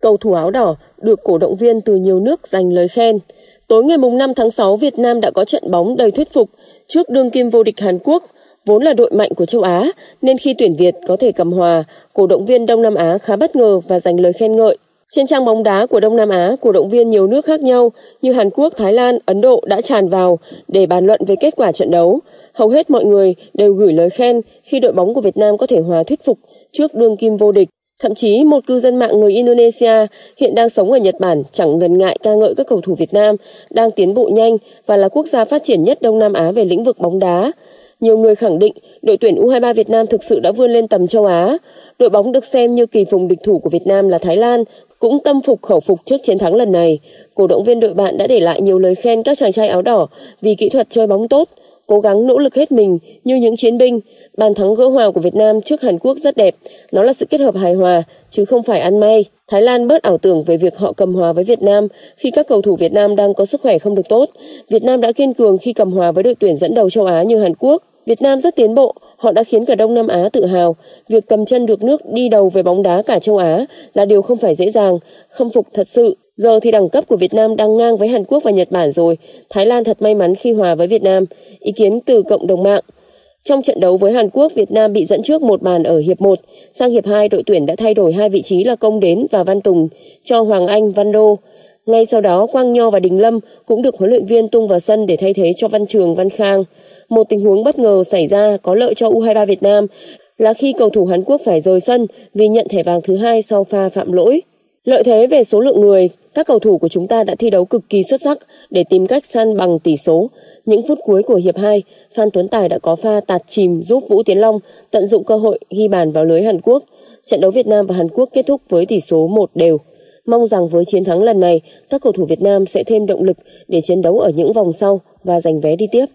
cầu thủ áo đỏ được cổ động viên từ nhiều nước dành lời khen. Tối ngày 5 tháng 6, Việt Nam đã có trận bóng đầy thuyết phục trước đương kim vô địch Hàn Quốc, vốn là đội mạnh của châu Á, nên khi tuyển Việt có thể cầm hòa, cổ động viên Đông Nam Á khá bất ngờ và dành lời khen ngợi. Trên trang bóng đá của Đông Nam Á, cổ động viên nhiều nước khác nhau như Hàn Quốc, Thái Lan, Ấn Độ đã tràn vào để bàn luận về kết quả trận đấu. Hầu hết mọi người đều gửi lời khen khi đội bóng của Việt Nam có thể hòa thuyết phục trước đương kim vô địch. Thậm chí một cư dân mạng người Indonesia hiện đang sống ở Nhật Bản chẳng ngần ngại ca ngợi các cầu thủ Việt Nam đang tiến bộ nhanh và là quốc gia phát triển nhất Đông Nam Á về lĩnh vực bóng đá. Nhiều người khẳng định đội tuyển U23 Việt Nam thực sự đã vươn lên tầm châu Á. Đội bóng được xem như kỳ phùng địch thủ của Việt Nam là Thái Lan cũng tâm phục khẩu phục trước chiến thắng lần này. Cổ động viên đội bạn đã để lại nhiều lời khen các chàng trai áo đỏ vì kỹ thuật chơi bóng tốt, cố gắng nỗ lực hết mình như những chiến binh. Bàn thắng gỡ hòa của Việt Nam trước Hàn Quốc rất đẹp, nó là sự kết hợp hài hòa chứ không phải ăn may. Thái Lan bớt ảo tưởng về việc họ cầm hòa với Việt Nam khi các cầu thủ Việt Nam đang có sức khỏe không được tốt. Việt Nam đã kiên cường khi cầm hòa với đội tuyển dẫn đầu châu Á như Hàn Quốc. Việt Nam rất tiến bộ, họ đã khiến cả Đông Nam Á tự hào. Việc cầm chân được nước đi đầu về bóng đá cả châu Á là điều không phải dễ dàng, khâm phục thật sự. Giờ thì đẳng cấp của Việt Nam đang ngang với Hàn Quốc và Nhật Bản rồi. Thái Lan thật may mắn khi hòa với Việt Nam. Ý kiến từ cộng đồng mạng. Trong trận đấu với Hàn Quốc, Việt Nam bị dẫn trước một bàn ở hiệp 1. Sang hiệp 2, đội tuyển đã thay đổi hai vị trí là Công Đến và Văn Tùng cho Hoàng Anh, Văn Đô. Ngay sau đó, Quang Nho và Đình Lâm cũng được huấn luyện viên tung vào sân để thay thế cho Văn Trường, Văn Khang. Một tình huống bất ngờ xảy ra có lợi cho U23 Việt Nam là khi cầu thủ Hàn Quốc phải rời sân vì nhận thẻ vàng thứ hai sau pha phạm lỗi. Lợi thế về số lượng người, các cầu thủ của chúng ta đã thi đấu cực kỳ xuất sắc để tìm cách săn bằng tỷ số. Những phút cuối của hiệp 2, Phan Tuấn Tài đã có pha tạt chìm giúp Vũ Tiến Long tận dụng cơ hội ghi bàn vào lưới Hàn Quốc. Trận đấu Việt Nam và Hàn Quốc kết thúc với tỷ số 1 đều. Mong rằng với chiến thắng lần này, các cầu thủ Việt Nam sẽ thêm động lực để chiến đấu ở những vòng sau và giành vé đi tiếp.